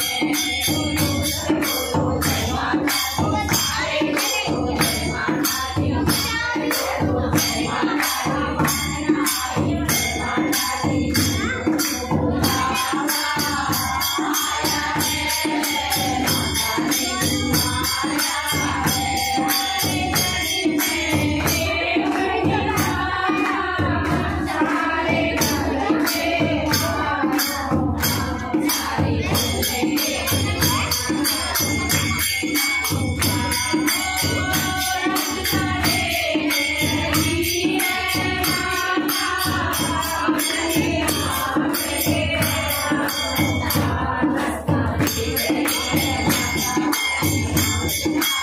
Thank you. I'm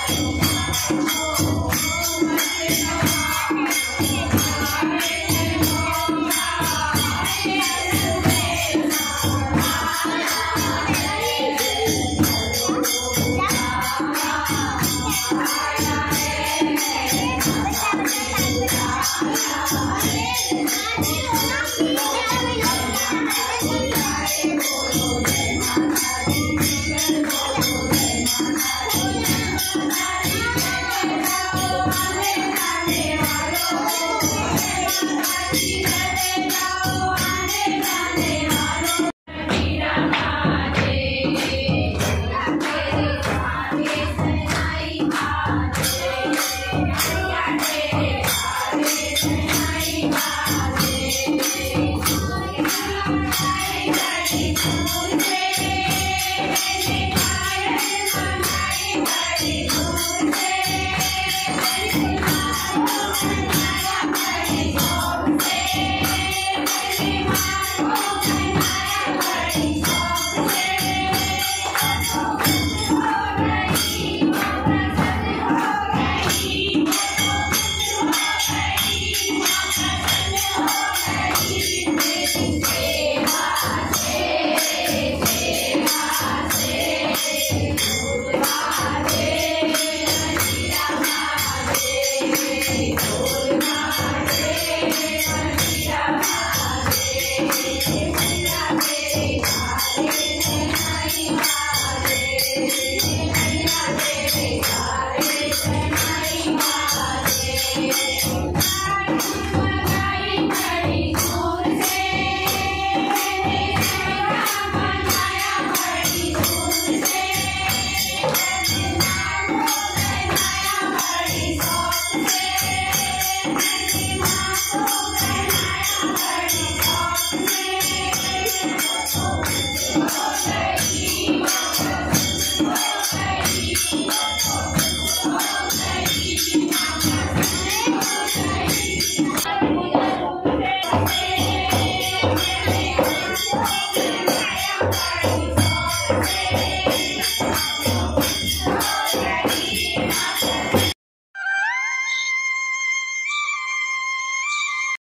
Thank you. Thank you. Thank you.